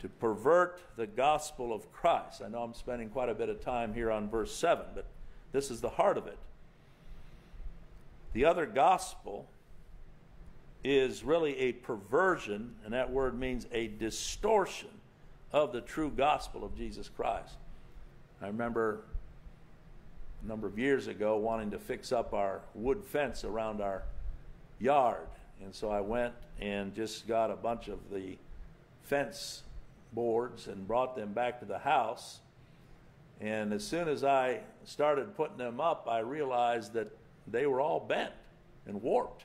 to pervert the gospel of Christ. I know I'm spending quite a bit of time here on verse 7, but this is the heart of it. The other gospel is really a perversion, and that word means a distortion of the true gospel of Jesus Christ. I remember a number of years ago wanting to fix up our wood fence around our yard. And so I went and just got a bunch of the fence boards and brought them back to the house. And as soon as I started putting them up, I realized that they were all bent and warped.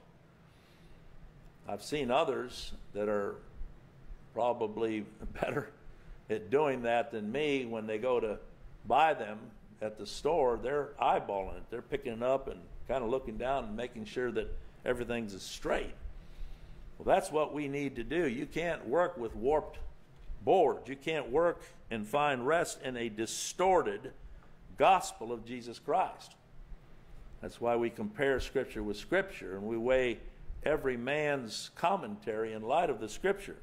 I've seen others that are probably better at doing that than me when they go to buy them at the store. They're eyeballing it, they're picking it up and kind of looking down and making sure that everything's straight. Well, that's what we need to do. You can't work with warped boards. You can't work and find rest in a distorted gospel of Jesus Christ. That's why we compare Scripture with Scripture and we weigh every man's commentary in light of the Scripture.